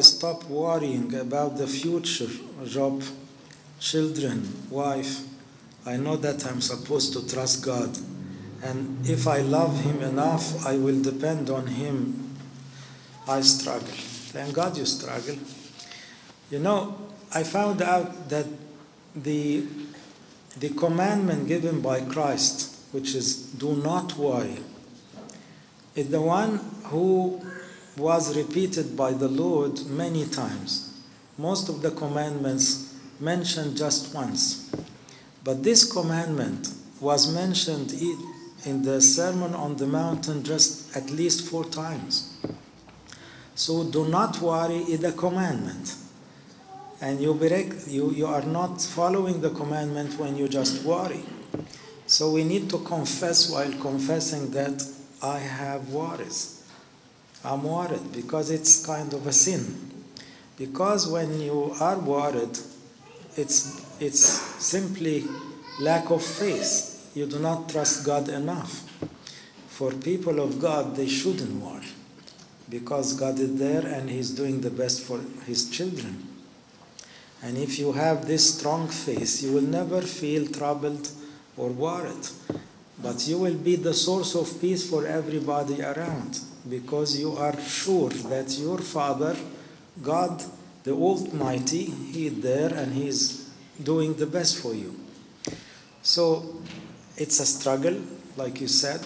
stop worrying about the future job, children, wife, I know that I'm supposed to trust God. And if I love Him enough, I will depend on Him. I struggle. Thank God you struggle. You know, I found out that the, the commandment given by Christ, which is do not worry, is the one who was repeated by the Lord many times. Most of the commandments mentioned just once. But this commandment was mentioned in the Sermon on the Mountain just at least four times. So do not worry is a commandment. And you, you, you are not following the commandment when you just worry. So we need to confess while confessing that I have worries. I'm worried because it's kind of a sin. Because when you are worried, it's, it's simply lack of faith. You do not trust God enough. For people of God, they shouldn't worry because God is there and He's doing the best for His children. And if you have this strong faith, you will never feel troubled or worried. But you will be the source of peace for everybody around because you are sure that your Father, God the Almighty, He is there and He is doing the best for you. So it's a struggle, like you said,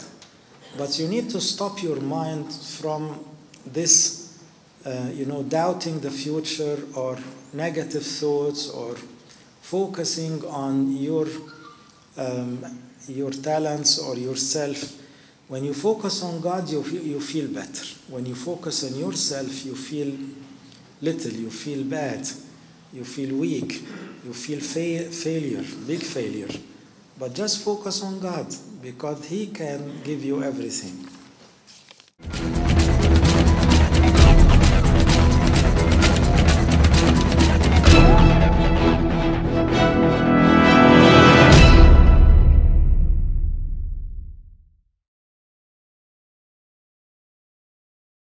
but you need to stop your mind from this, uh, you know, doubting the future or negative thoughts or focusing on your um, your talents or yourself. When you focus on God, you feel, you feel better. When you focus on yourself, you feel little, you feel bad, you feel weak, you feel fa- failure, big failure. But just focus on God because He can give you everything.